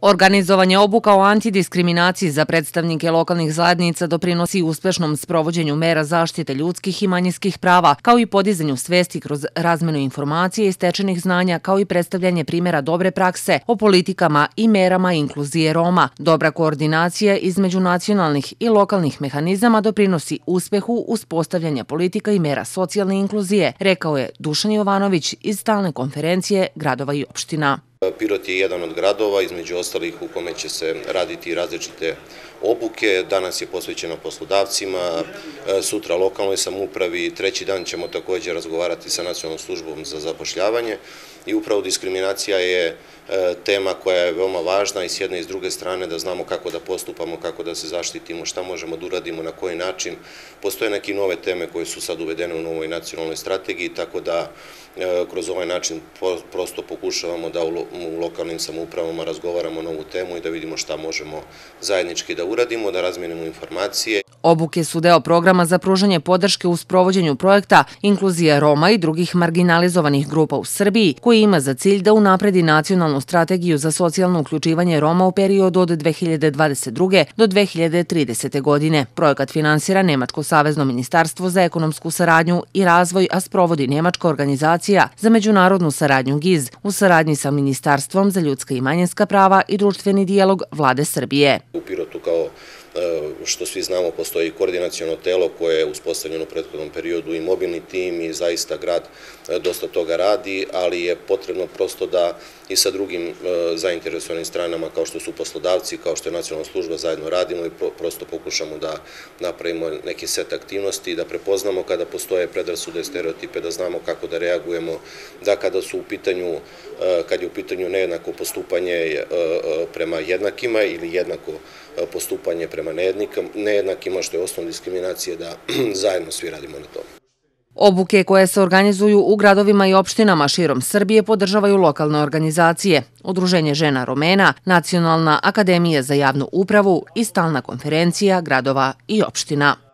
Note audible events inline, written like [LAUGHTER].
Organizovanje obuka o antidiskriminaciji za predstavnike lokalnih zajednica doprinosi uspešnom sprovođenju mera zaštite ljudskih i manjinskih prava, kao i podizanju svesti kroz razmenu informacije i stečenih znanja, kao i predstavljanje primjera dobre prakse o politikama i merama inkluzije Roma. Dobra koordinacija između nacionalnih i lokalnih mehanizama doprinosi uspehu uspostavljanja politika i mera socijalne inkluzije, rekao je Dušan Jovanović iz stalne konferencije gradova i opština. Pirot je jedan od gradova, između ostalih u kome će se raditi različite obuke. Danas je posvećeno poslodavcima, e, sutra lokalnoj samupravi, treći dan ćemo takođe razgovarati sa nacionalnom službom za zapošljavanje i upravo diskriminacija je e, tema koja je veoma važna i s jedne i s druge strane da znamo kako da postupamo, kako da se zaštitimo, šta možemo da uradimo, na koji način. Postoje neke nove teme koje su sad uvedene u novoj nacionalnoj strategiji, tako da e, kroz ovaj način prosto pokušavamo da u lokalnim samoupravama razgovaramo na ovu temu i da vidimo šta možemo zajednički da uradimo, da razmijenimo informacije. Obuke su deo programa za pružanje podrške u sprovođenju projekta Inkluzija Roma i drugih marginalizovanih grupa u Srbiji, koji ima za cilj da unapredi nacionalnu strategiju za socijalno uključivanje Roma u periodu od 2022. do 2030. godine. Projekat finansira Nemačko savezno ministarstvo za ekonomsku saradnju i razvoj, a sprovodi Nemačka organizacija za međunarodnu saradnju GIZ u saradnji sa Ministarstvom za ljudska i manjenska prava i društveni dijalog vlade Srbije. U Pirotu kao što svi znamo, postoji koordinacijono telo koje je uspostavljeno u prethodnom periodu i mobilni tim i zaista grad e, dosta toga radi, ali je potrebno prosto da i sa drugim e, zainteresovanim stranama kao što su poslodavci, kao što je nacionalna služba, zajedno radimo i prosto pokušamo da napravimo neki set aktivnosti, da prepoznamo kada postoje predrasude, stereotipe, da znamo kako da reagujemo, da kada su u pitanju, kad je u pitanju nejednako postupanje prema jednakima ili jednako postupanje prema prema nejednakima, što je osnovna diskriminacija da [CLEARS THROAT] zajedno svi radimo na tome. Obuke koje se organizuju u gradovima i opštinama širom Srbije podržavaju lokalne organizacije, Udruženje žena Romena, Nacionalna akademija za javnu upravu i stalna konferencija gradova i opština.